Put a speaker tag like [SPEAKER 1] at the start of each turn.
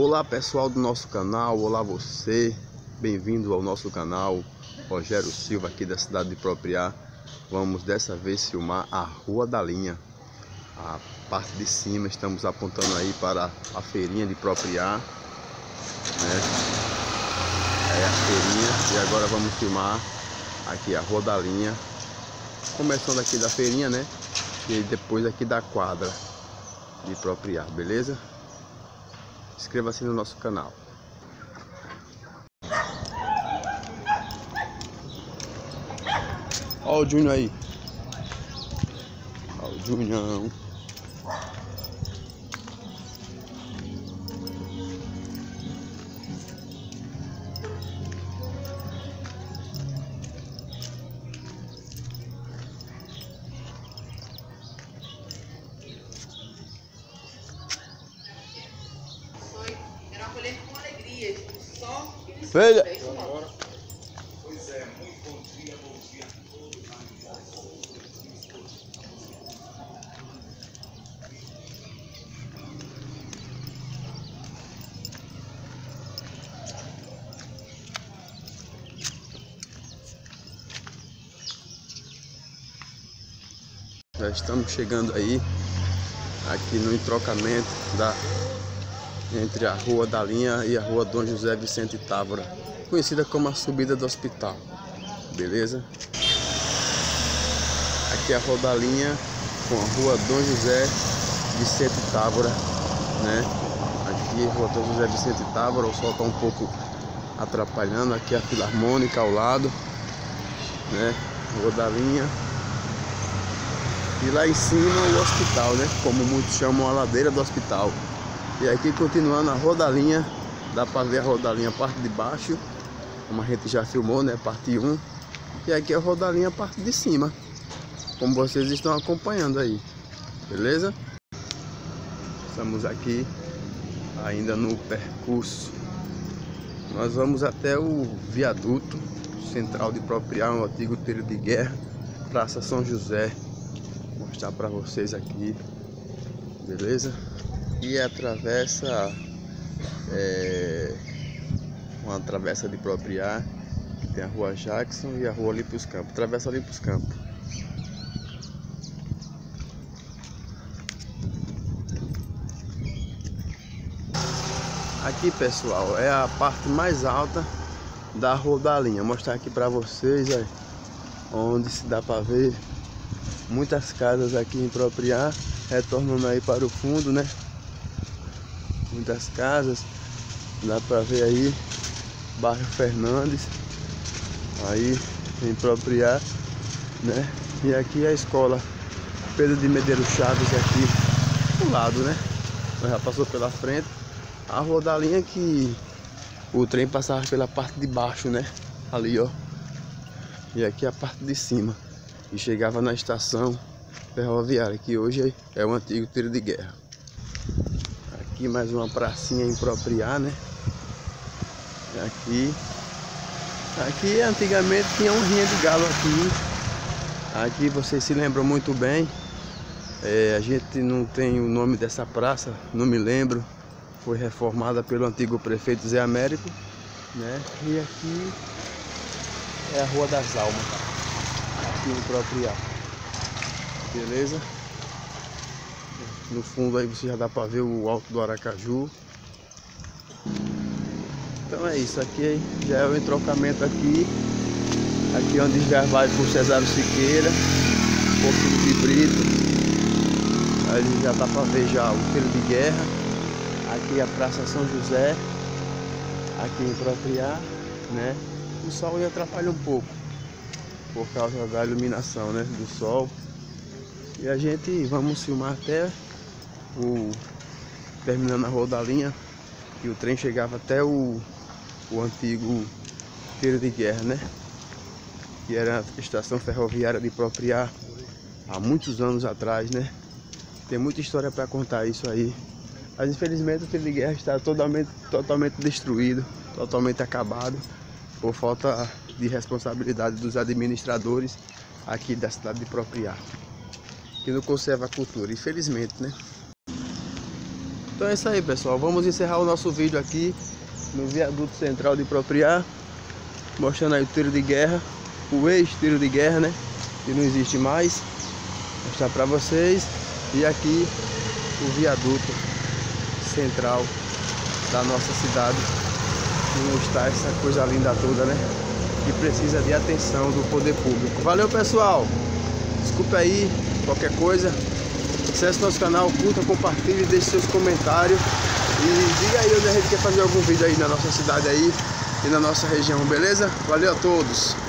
[SPEAKER 1] Olá pessoal do nosso canal, olá você, bem-vindo ao nosso canal Rogério Silva aqui da cidade de Propriá Vamos dessa vez filmar a Rua da Linha A parte de cima, estamos apontando aí para a feirinha de Propriá né? É a feirinha e agora vamos filmar aqui a Rua da Linha Começando aqui da feirinha, né? E depois aqui da quadra de Propriá, beleza? Inscreva-se no nosso canal. Olha o Júnior aí. Olha o Júnior. Filha.
[SPEAKER 2] Pois é, muito bom dia, bom dia.
[SPEAKER 1] Já estamos chegando aí aqui no entrocamento da entre a Rua da Linha e a Rua Dom José Vicente Távora, conhecida como a subida do hospital. Beleza? Aqui é a Rua da Linha com a Rua Dom José Vicente Távora, né? Aqui a Rua Dom José Vicente Távora, o sol está um pouco atrapalhando, aqui a Filarmônica ao lado, né? Rua da Linha. E lá em cima o hospital, né? Como muitos chamam a ladeira do hospital. E aqui continuando a rodalinha, dá para ver a rodalinha parte de baixo, como a gente já filmou, né, parte 1. E aqui a rodalinha parte de cima, como vocês estão acompanhando aí, beleza? Estamos aqui ainda no percurso. Nós vamos até o viaduto central de Propriar, um antigo tiro de guerra, Praça São José. Vou mostrar para vocês aqui, beleza? E atravessa é, uma travessa de Propriar, que tem a rua Jackson e a rua Olímpio Campos, travessa Olímpio Campos. Aqui pessoal, é a parte mais alta da rodalinha. Vou mostrar aqui para vocês aí, onde se dá para ver muitas casas aqui em Propriar, retornando aí para o fundo, né? Muitas casas. Dá pra ver aí, bairro Fernandes, aí em Propriar, né? E aqui a escola Pedro de Medeiros Chaves aqui do lado, né? Nós já passou pela frente. A rodalinha que o trem passava pela parte de baixo, né? Ali, ó. E aqui a parte de cima. E chegava na estação ferroviária, que hoje é o antigo tiro de guerra. Aqui mais uma pracinha impropriar, né? Aqui. Aqui antigamente tinha um rinha de galo aqui. Aqui vocês se lembram muito bem. É, a gente não tem o nome dessa praça, não me lembro. Foi reformada pelo antigo prefeito Zé Américo. Né? E aqui é a Rua das Almas. Aqui em Propriar. Beleza? No fundo aí você já dá para ver o alto do Aracaju. Então é isso, aqui já é o entrocamento aqui. Aqui onde já vai por Cesário Siqueira, Porto de Brito. Aí já dá para ver já o tiro de guerra. Aqui a Praça São José. Aqui em Propriar, né? O sol atrapalha um pouco por causa da iluminação, né? Do sol. E a gente vamos filmar até o, terminando a rodalinha, e o trem chegava até o, o antigo tiro de guerra, né? Que era a estação ferroviária de Propriar há muitos anos atrás, né? Tem muita história para contar isso aí. Mas infelizmente o tiro de guerra está totalmente, totalmente destruído, totalmente acabado, por falta de responsabilidade dos administradores aqui da cidade de Propriar, que não conserva a cultura, infelizmente, né? Então é isso aí, pessoal. Vamos encerrar o nosso vídeo aqui no viaduto central de Propriar, mostrando aí o tiro de guerra, o ex-tiro de guerra, né? Que não existe mais. Vou mostrar para vocês. E aqui o viaduto central da nossa cidade. Que está essa coisa linda toda, né? Que precisa de atenção do poder público. Valeu, pessoal! Desculpe aí qualquer coisa. Acesse nosso canal, curta, compartilhe, deixe seus comentários. E diga aí onde a gente quer fazer algum vídeo aí na nossa cidade aí e na nossa região, beleza? Valeu a todos!